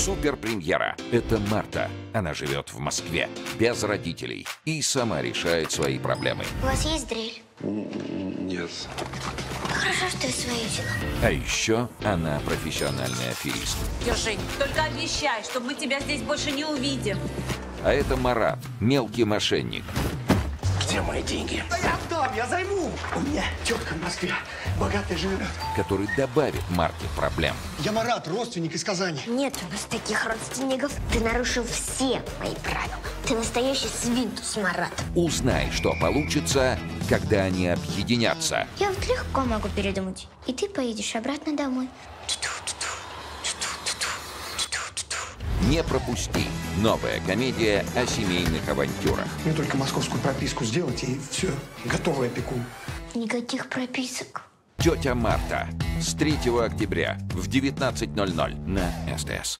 Суперпремьера. Это Марта. Она живет в Москве, без родителей, и сама решает свои проблемы. У вас есть дрель? Нет. Хорошо, что я свою взяла. А еще она профессиональный аферист. Держи. Только обещай, что мы тебя здесь больше не увидим. А это Марат, мелкий мошенник. Где мои деньги? Да я я займу. У меня тетка в Москве богатая живет. который добавит Марте проблем. Я Марат, родственник из Казани. Нет у нас таких родственников. Ты нарушил все мои правила. Ты настоящий свинтус, Марат. Узнай, что получится, когда они объединятся. Я вот легко могу передумать. И ты поедешь обратно домой. Не пропусти. Новая комедия о семейных авантюрах. Мне только московскую прописку сделать, и все, готовый опекун. Никаких прописок. Тетя Марта. С 3 октября в 19.00 на СТС.